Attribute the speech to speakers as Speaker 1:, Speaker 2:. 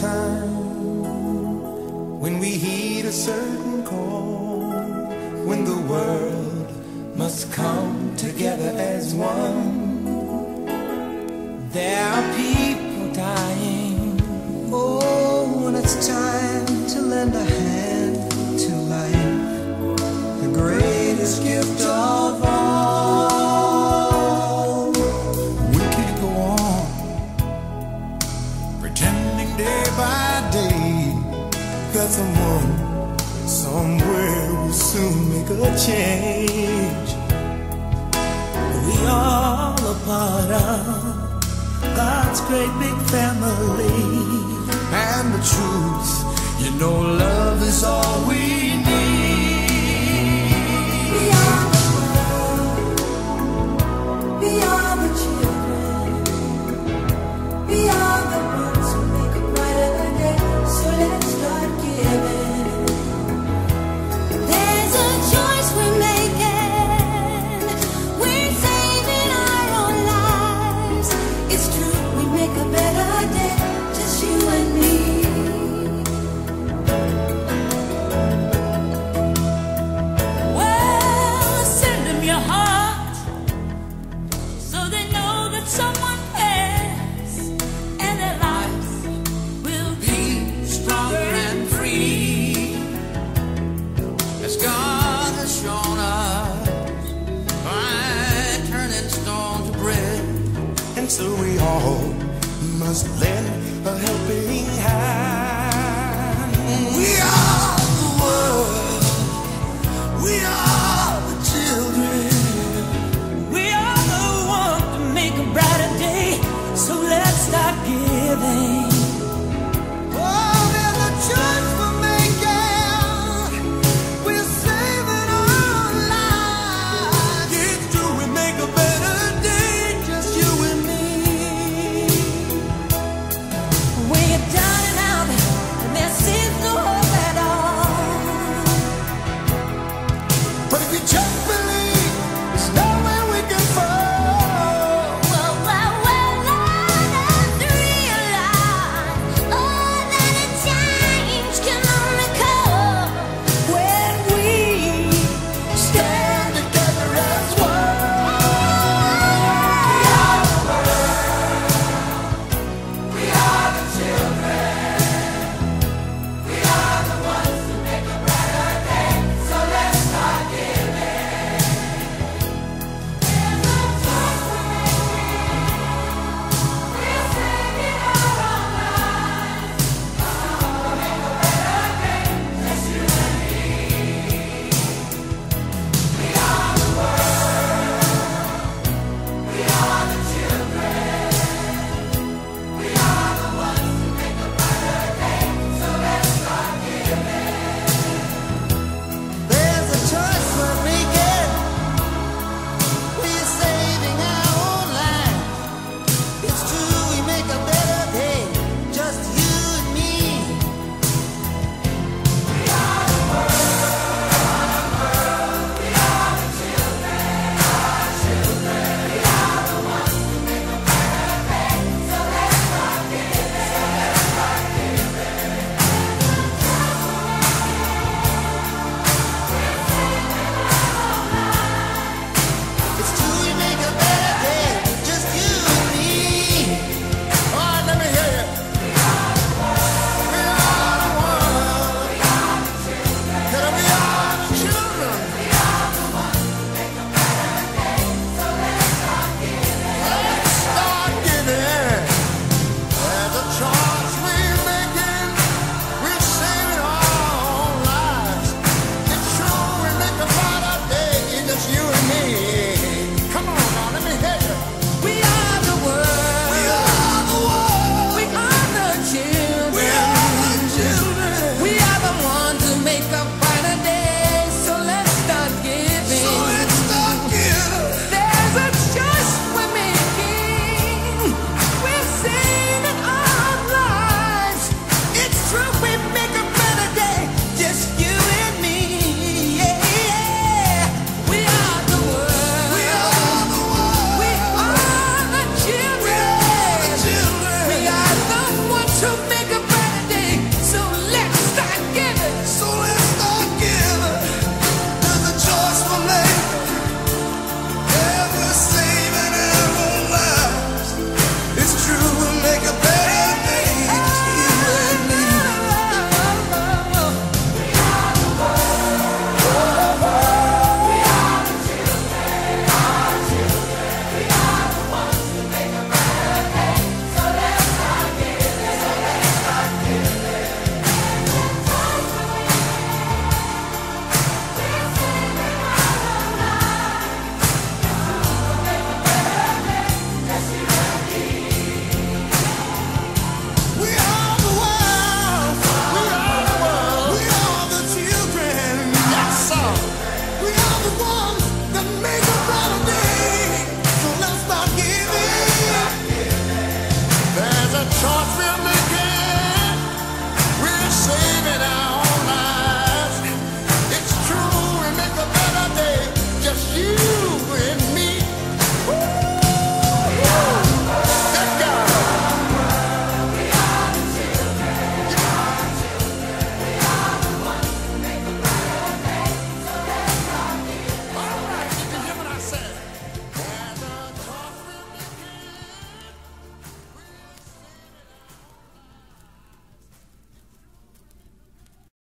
Speaker 1: time when we heed a certain call, when the world must come together as one. There change. We all a part of God's great big family. And the truth, you know, love is all we need.
Speaker 2: Just
Speaker 1: lend a helping hand.